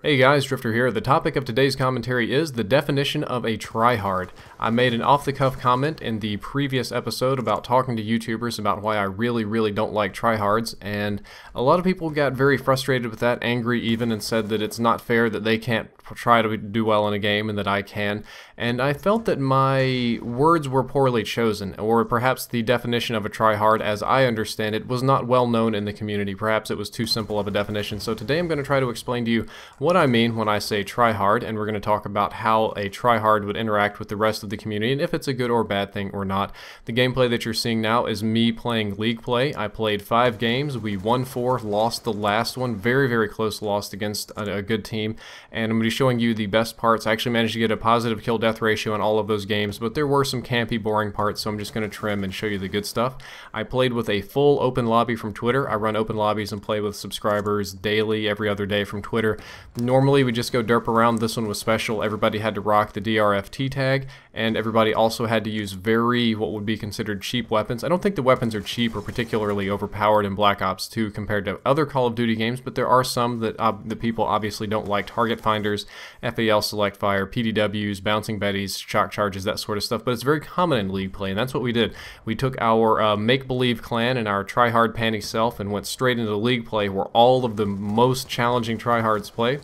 Hey guys, Drifter here. The topic of today's commentary is the definition of a tryhard. I made an off-the-cuff comment in the previous episode about talking to YouTubers about why I really, really don't like tryhards, and a lot of people got very frustrated with that, angry even, and said that it's not fair that they can't try to do well in a game and that I can. And I felt that my words were poorly chosen, or perhaps the definition of a tryhard, as I understand it, was not well known in the community. Perhaps it was too simple of a definition. So today I'm going to try to explain to you what I mean when I say tryhard, and we're going to talk about how a tryhard would interact with the rest of the community and if it's a good or bad thing or not. The gameplay that you're seeing now is me playing League play. I played five games. We won four, lost the last one. Very, very close lost against a, a good team. And I'm going to be showing you the best parts. I actually managed to get a positive kill death ratio in all of those games, but there were some campy, boring parts, so I'm just going to trim and show you the good stuff. I played with a full open lobby from Twitter. I run open lobbies and play with subscribers daily, every other day from Twitter. Normally we just go derp around. This one was special. Everybody had to rock the DRFT tag, and everybody also had to use very, what would be considered cheap weapons. I don't think the weapons are cheap or particularly overpowered in Black Ops 2 compared to other Call of Duty games, but there are some that uh, the people obviously don't like. Target finders, FAL select fire, PDWs, bouncing betties, shock charges, that sort of stuff, but it's very common in League play, and that's what we did. We took our uh, make-believe clan and our try-hard panty self and went straight into League play where all of the most challenging tryhards play.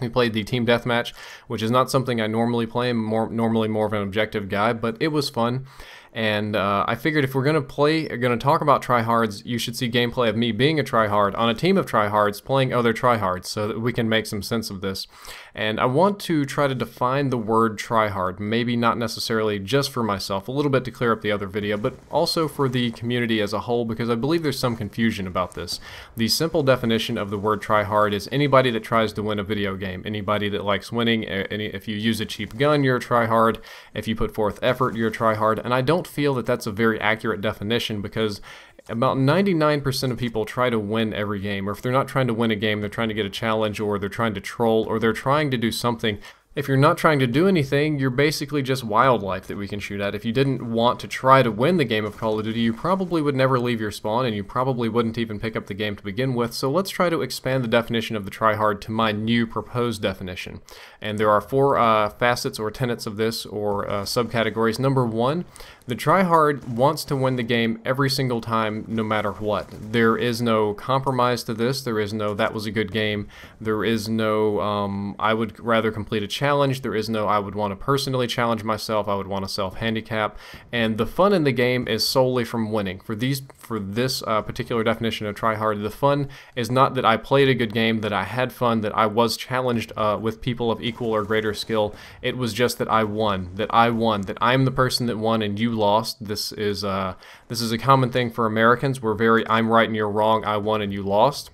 We played the team deathmatch, which is not something I normally play. I'm more, normally more of an objective guy, but it was fun. And uh, I figured if we're going to play, going to talk about tryhards, you should see gameplay of me being a tryhard on a team of tryhards playing other tryhards so that we can make some sense of this. And I want to try to define the word tryhard, maybe not necessarily just for myself, a little bit to clear up the other video, but also for the community as a whole because I believe there's some confusion about this. The simple definition of the word tryhard is anybody that tries to win a video game, anybody that likes winning, any, if you use a cheap gun, you're a tryhard, if you put forth effort, you're a tryhard, and I don't feel that that's a very accurate definition because about 99% of people try to win every game, or if they're not trying to win a game, they're trying to get a challenge, or they're trying to troll, or they're trying to do something if you're not trying to do anything, you're basically just wildlife that we can shoot at. If you didn't want to try to win the game of Call of Duty, you probably would never leave your spawn, and you probably wouldn't even pick up the game to begin with. So let's try to expand the definition of the tryhard to my new proposed definition. And there are four uh, facets or tenets of this, or uh, subcategories. Number one, the tryhard wants to win the game every single time, no matter what. There is no compromise to this. There is no, that was a good game. There is no, um, I would rather complete a challenge. There is no I would want to personally challenge myself. I would want to self handicap. And the fun in the game is solely from winning. For these for this uh, particular definition of try hard, the fun is not that I played a good game, that I had fun, that I was challenged uh, with people of equal or greater skill. It was just that I won, that I won, that I'm the person that won and you lost. This is uh, this is a common thing for Americans. We're very I'm right and you're wrong. I won and you lost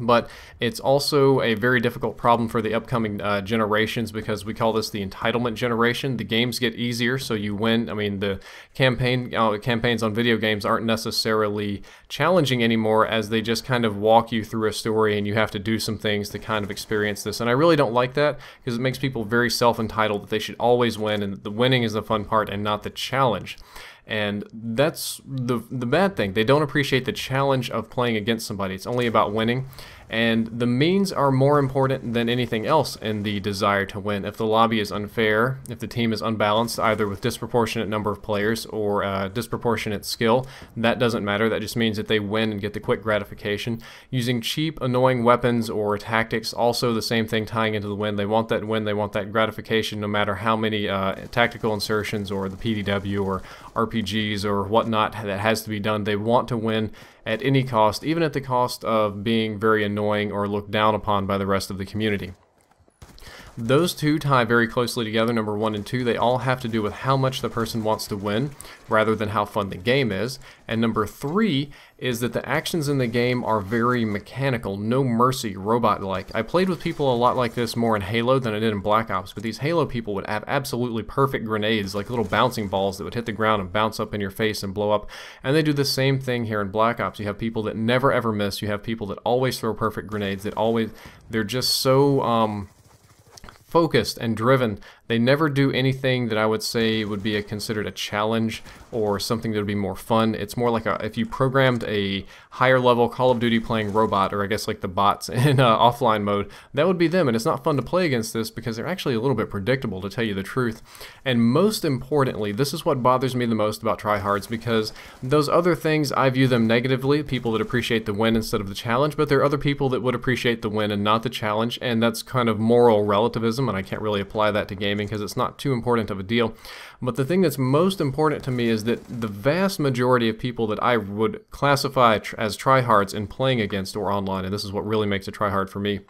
but it's also a very difficult problem for the upcoming uh, generations because we call this the entitlement generation. The games get easier, so you win. I mean, the campaign uh, campaigns on video games aren't necessarily challenging anymore, as they just kind of walk you through a story, and you have to do some things to kind of experience this. And I really don't like that because it makes people very self-entitled that they should always win, and the winning is the fun part and not the challenge. And that's the the bad thing. They don't appreciate the challenge of playing against somebody. It's only about winning. And the means are more important than anything else in the desire to win. If the lobby is unfair, if the team is unbalanced, either with disproportionate number of players or uh, disproportionate skill, that doesn't matter. That just means that they win and get the quick gratification. Using cheap, annoying weapons or tactics, also the same thing tying into the win. They want that win, they want that gratification no matter how many uh, tactical insertions or the PDW or RPGs or whatnot that has to be done. They want to win at any cost, even at the cost of being very annoying or looked down upon by the rest of the community. Those two tie very closely together, number one and two. They all have to do with how much the person wants to win rather than how fun the game is. And number three is that the actions in the game are very mechanical, no mercy, robot-like. I played with people a lot like this more in Halo than I did in Black Ops, but these Halo people would have absolutely perfect grenades, like little bouncing balls that would hit the ground and bounce up in your face and blow up. And they do the same thing here in Black Ops. You have people that never ever miss. You have people that always throw perfect grenades, that always, they're just so, um, focused and driven They never do anything that I would say would be a, considered a challenge or something that would be more fun. It's more like a, if you programmed a higher level Call of Duty playing robot, or I guess like the bots in uh, offline mode, that would be them. And it's not fun to play against this because they're actually a little bit predictable, to tell you the truth. And most importantly, this is what bothers me the most about tryhards because those other things, I view them negatively, people that appreciate the win instead of the challenge, but there are other people that would appreciate the win and not the challenge, and that's kind of moral relativism, and I can't really apply that to gaming because it's not too important of a deal. But the thing that's most important to me is that the vast majority of people that I would classify as tryhards in playing against or online, and this is what really makes a tryhard for me,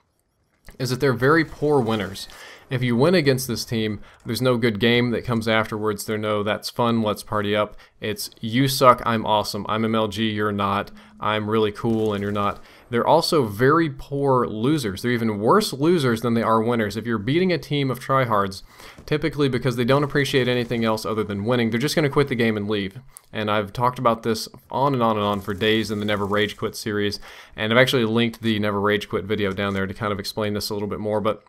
is that they're very poor winners. If you win against this team, there's no good game that comes afterwards. They're no, that's fun, let's party up. It's you suck, I'm awesome. I'm MLG, you're not. I'm really cool, and you're not. They're also very poor losers. They're even worse losers than they are winners. If you're beating a team of tryhards, typically because they don't appreciate anything else other than winning, they're just going to quit the game and leave. And I've talked about this on and on and on for days in the Never Rage Quit series, and I've actually linked the Never Rage Quit video down there to kind of explain this a little bit more. But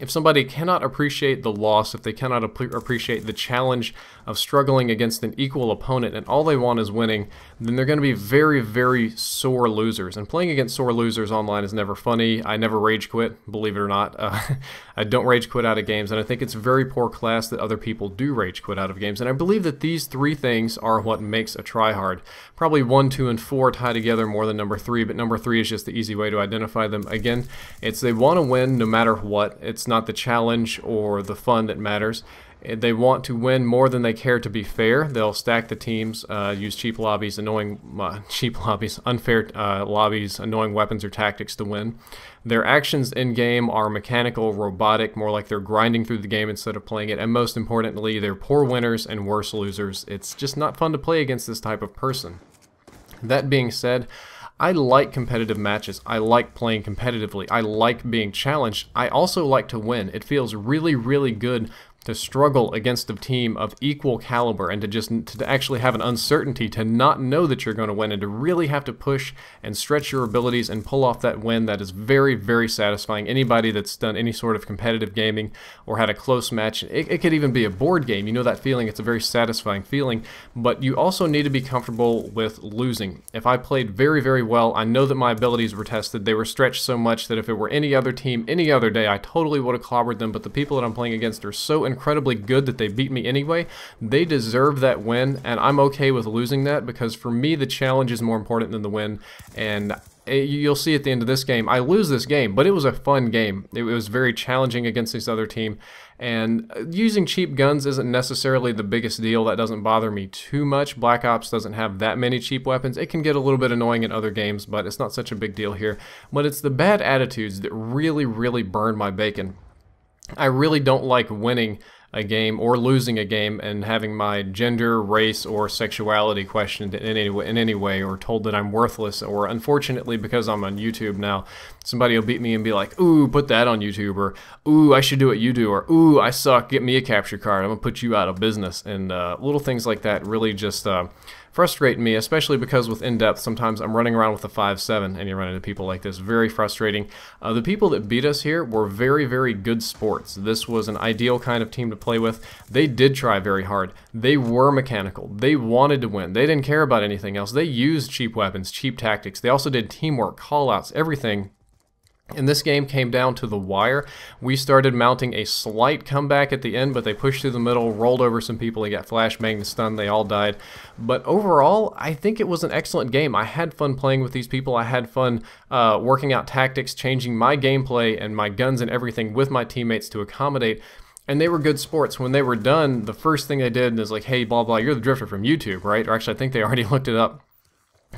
if somebody cannot appreciate the loss, if they cannot ap appreciate the challenge of struggling against an equal opponent and all they want is winning, then they're going to be very, very sore losers. And playing against sore losers online is never funny. I never rage quit, believe it or not. Uh, I don't rage quit out of games, and I think it's very poor class that other people do rage quit out of games. And I believe that these three things are what makes a tryhard. Probably one, two, and four tie together more than number three, but number three is just the easy way to identify them. Again, it's they want to win no matter what. It's it's not the challenge or the fun that matters. They want to win more than they care to be fair. They'll stack the teams, uh, use cheap lobbies, annoying uh, cheap lobbies, unfair uh, lobbies, annoying weapons or tactics to win. Their actions in game are mechanical, robotic, more like they're grinding through the game instead of playing it. And most importantly, they're poor winners and worse losers. It's just not fun to play against this type of person. That being said, I like competitive matches. I like playing competitively. I like being challenged. I also like to win. It feels really, really good to struggle against a team of equal caliber and to just to actually have an uncertainty to not know that you're going to win and to really have to push and stretch your abilities and pull off that win that is very very satisfying. Anybody that's done any sort of competitive gaming or had a close match it, it could even be a board game. You know that feeling it's a very satisfying feeling. But you also need to be comfortable with losing. If I played very very well I know that my abilities were tested. They were stretched so much that if it were any other team any other day I totally would have clobbered them. But the people that I'm playing against are so incredibly good that they beat me anyway. They deserve that win, and I'm okay with losing that because for me, the challenge is more important than the win. And eh, you'll see at the end of this game, I lose this game, but it was a fun game. It was very challenging against this other team, and uh, using cheap guns isn't necessarily the biggest deal. That doesn't bother me too much. Black Ops doesn't have that many cheap weapons. It can get a little bit annoying in other games, but it's not such a big deal here. But it's the bad attitudes that really, really burn my bacon. I really don't like winning a game or losing a game and having my gender, race, or sexuality questioned in any way, in any way or told that I'm worthless. Or unfortunately, because I'm on YouTube now, somebody will beat me and be like, "Ooh, put that on YouTube," or "Ooh, I should do what you do," or "Ooh, I suck. Get me a capture card. I'm gonna put you out of business." And uh, little things like that really just. Uh, frustrate me, especially because with in-depth, sometimes I'm running around with a 5-7 and you run into people like this. Very frustrating. Uh, the people that beat us here were very, very good sports. This was an ideal kind of team to play with. They did try very hard. They were mechanical. They wanted to win. They didn't care about anything else. They used cheap weapons, cheap tactics. They also did teamwork, callouts, everything and this game came down to the wire. We started mounting a slight comeback at the end, but they pushed through the middle, rolled over some people, they got flashbanged and stunned, they all died. But overall, I think it was an excellent game. I had fun playing with these people. I had fun uh, working out tactics, changing my gameplay and my guns and everything with my teammates to accommodate and they were good sports. When they were done, the first thing they did is like, hey, blah, blah, you're the drifter from YouTube, right? Or actually, I think they already looked it up.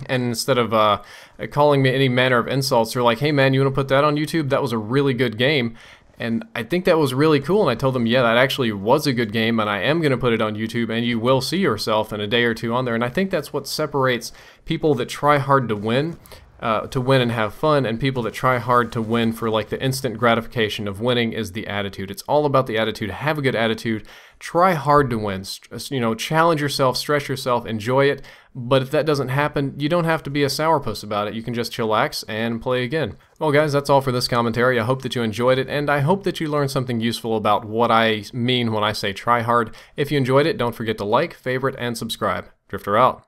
And instead of uh, calling me any manner of insults, they're like, hey man, you want to put that on YouTube? That was a really good game. And I think that was really cool. And I told them, yeah, that actually was a good game, and I am going to put it on YouTube, and you will see yourself in a day or two on there. And I think that's what separates people that try hard to win uh, to win and have fun, and people that try hard to win for like the instant gratification of winning is the attitude. It's all about the attitude. Have a good attitude. Try hard to win. You know, challenge yourself, stress yourself, enjoy it. But if that doesn't happen, you don't have to be a sourpuss about it. You can just chillax and play again. Well, guys, that's all for this commentary. I hope that you enjoyed it, and I hope that you learned something useful about what I mean when I say try hard. If you enjoyed it, don't forget to like, favorite, and subscribe. Drifter out.